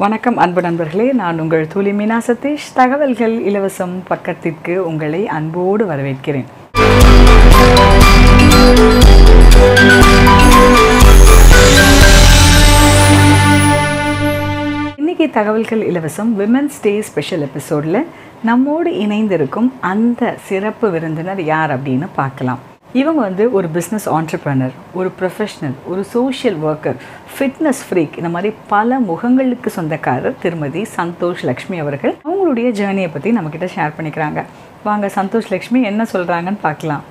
வணக்கம் அன்பு நண்பர்களே. நான் உங்கள் தூளி மீனா சதீஷ். தகவல்கள் இலவசம் பக்கத்திற்கு உங்களை அன்போடு வரவேற்கிறேன். இன்னைக்கு தகவல்கள் இலவசம் விமென்ஸ் டே ஸ்பெஷல் எபிசோடில் நம்மோடு இணைந்திருக்கும் அந்த சிறப்பு விருந்தினர் யார் அப்படின்னு பார்க்கலாம். இவங்க வந்து ஒரு பிஸ்னஸ் ஆண்டர்பிரனர் ஒரு ப்ரொஃபஷ்னல் ஒரு சோஷியல் ஒர்க்கர் ஃபிட்னஸ் ஃப்ரீக் இந்த மாதிரி பல முகங்களுக்கு சொந்தக்காரர் திருமதி சந்தோஷ் லக்ஷ்மி அவர்கள். அவங்களுடைய ஜேர்னியை பற்றி நம்மக்கிட்ட ஷேர் பண்ணிக்கிறாங்க. வாங்க சந்தோஷ் லக்ஷ்மி என்ன சொல்கிறாங்கன்னு பார்க்கலாம்.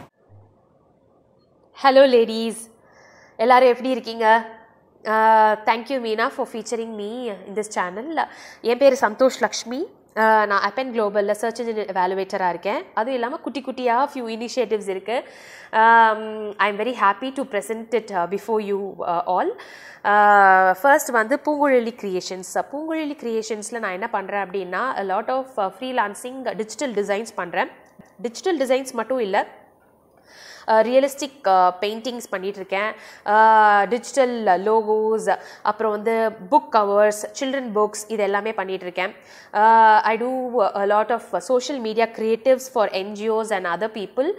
ஹலோ லேடிஸ் எல்லோரும் எப்படி இருக்கீங்க? Thank you Meena for featuring me in this channel என் பேர் சந்தோஷ் லக்ஷ்மி. நான் நான் அண்ட் குளோபலில் சர்ச் இன்ஜின் எவாலுவேட்டராக இருக்கேன். அதுவும் இல்லாமல் குட்டி குட்டியாக ஃபியூ இனிஷியேட்டிவ்ஸ் இருக்குது I am very happy to present it before you all first வந்து பூங்குழலி கிரியேஷன்ஸ் பூங்குழலி கிரியேஷன்ஸில் நான் என்ன பண்ணுறேன் அப்படின்னா lot of freelancing digital designs பண்ணுறேன் டிஜிட்டல் டிசைன்ஸ் மட்டும் இல்லை ரியலிஸ்டிக் பெயிண்டிங்ஸ் பண்ணிகிட்ருக்கேன் டிஜிட்டல் லோகோஸ் அப்புறம் வந்து புக் கவர்ஸ் சில்ட்ரன் புக்ஸ் இது எல்லாமே பண்ணிகிட்ருக்கேன் I do lot of social media creatives for NGOs and other people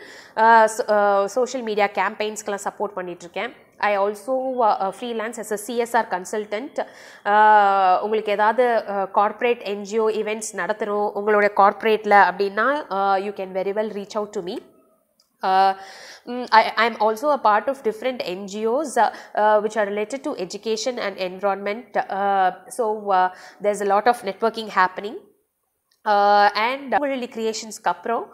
social media கேம்பெயின்ஸ்க்கெலாம் support பண்ணிகிட்ருக்கேன் I also freelance as a CSR consultant உங்களுக்கு ஏதாவது கார்ப்பரேட் என்ஜிஓ ஈவெண்ட்ஸ் நடத்தணும் உங்களோட கார்ப்பரேட்டில் அப்படின்னா you can very well reach out to me Uh, mm, I, I'm also a part of different NGOs uh, uh, which are related to education and environment. Uh, so uh, there's a lot of networking happening. And Tamili Murali அப்புறம்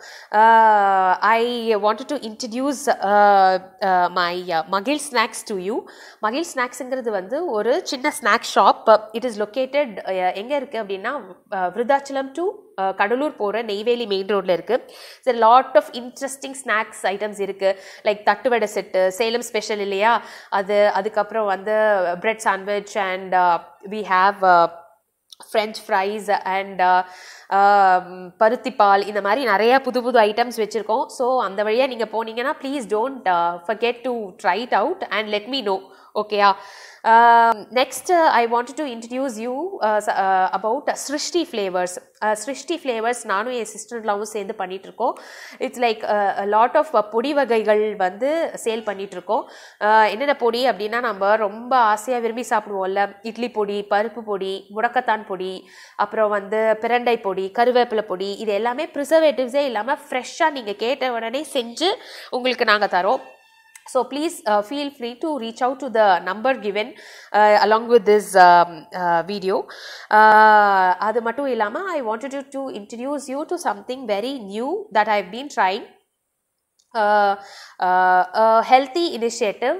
ஐ uh, to introduce my மகிழ் snacks to you மகிழ் ஸ்நாக்ஸுங்கிறது வந்து ஒரு சின்ன snack shop it is located எங்கே இருக்குது அப்படின்னா uh, Virudhachalam to uh, Cuddalore போகிற நெய்வேலி மெயின் ரோட்டில் இருக்குது சரி lot of interesting snacks items இருக்குது லைக் தட்டுவடை செட்டு சேலம் ஸ்பெஷல் இல்லையா? அது அதுக்கப்புறம் வந்து bread sandwich and we have French fries and பருத்திப்பால் இந்த மாதிரி நிறைய புது புது ஐட்டம்ஸ் வச்சுருக்கோம். ஸோ அந்த வழியாக நீங்கள் போனீங்கன்னா please don't forget to try it out and let me know ஓகேயா next I wanted to introduce you about Srishti flavours Srishti flavours நானும் என் சிஸ்டர்லாவும் சேர்ந்து பண்ணிகிட்ருக்கோம் it's like lot uh, of uh, பொடி வகைகள் வந்து சேல் பண்ணிகிட்ருக்கோம் uh, என்னென்ன பொடி அப்படின்னா நம்ம ரொம்ப ஆசையாக விரும்பி சாப்பிடுவோம்ல. இட்லி பொடி பருப்பு பொடி முடக்கத்தான் பொடி அப்புறம் வந்து பிரண்டை பொடி கருவேப்பிலை பொடி இது எல்லாமே ப்ரிசர்வேட்டிவ்ஸே இல்லாமல் ஃப்ரெஷ்ஷாக நீங்கள் கேட்ட உடனே செஞ்சு உங்களுக்கு நாங்கள் தரோம். so please uh, feel free to reach out to the number given uh, along with this um, uh, video அது மட்டும் இல்லாமல் I wanted to to introduce you to something very new that I been trying healthy initiative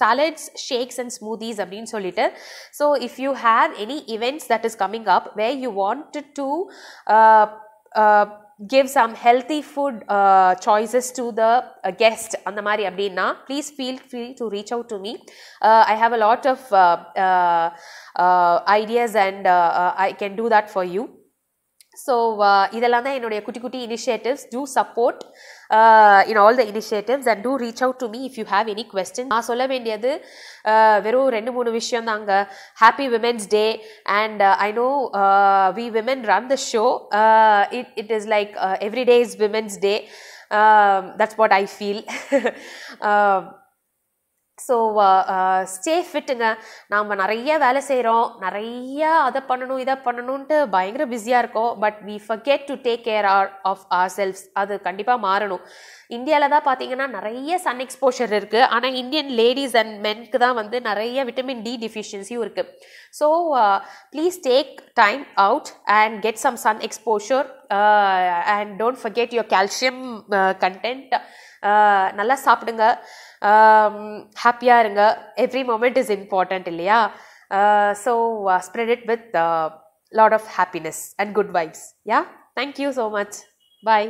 salads shakes and smoothies அப்படின்னு சொல்லிட்டு so if you have any events that is coming up where you want to give some healthy food uh, choices to the uh, guest அந்த மாதிரி அப்படின்னா please feel free to reach out to me I have a lot of ideas and I can do that for you so இதெல்லாம் தான் என்னுடைய குட்டி குட்டி initiatives to support in all the initiatives and to reach out to me if you have any question நான் சொல்ல வேண்டியது வெறும் ரெண்டு மூணு விஷயம் தாங்க. Happy women's day and I know we women run the show it it is like every day is women's day that's what I feel so stay ஃபிட்டுங்க நாம் நிறைய வேலை செய்கிறோம் நிறைய அதை பண்ணணும் இதை பண்ணணுன்ட்டு பயங்கர பிஸியாக இருக்கோம். But we forget to take care our of our selves அது கண்டிப்பாக மாறணும். இந்தியாவில் தான் பார்த்தீங்கன்னா நிறைய சன் எக்ஸ்போஷர் இருக்குது ஆனால் இந்தியன் லேடிஸ் அண்ட் மென்க்கு தான் வந்து நிறைய விட்டமின் டி டிஃபிஷியன்சியும் இருக்குது so please take time out and get some sun exposure and don't forget your calcium content நல்லா சாப்பிடுங்க. ஹாப்பியாக இருங்க. எவ்ரி மூமெண்ட் இஸ் இம்பார்ட்டண்ட் இல்லையா? So spread it with lot of happiness and good vibes yeah thank you so much bye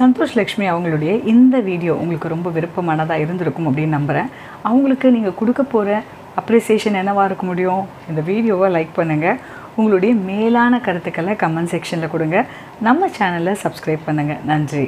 Santhosh Lakshmi அவங்களுடைய இந்த video உங்களுக்கு ரொம்ப விருப்பமானதாக இருந்திருக்கும் அப்படின்னு நம்புகிறேன் அவங்களுக்கு நீங்கள் கொடுக்க போகிற அப்ரிசியேஷன் என்னவாக இருக்க முடியும்? இந்த வீடியோவை லைக் பண்ணுங்கள் உங்களுடைய மேலான கருத்துக்களை கமெண்ட் செக்ஷனில் கொடுங்க. நம்ம சேனலை சப்ஸ்கிரைப் பண்ணுங்கள் நன்றி.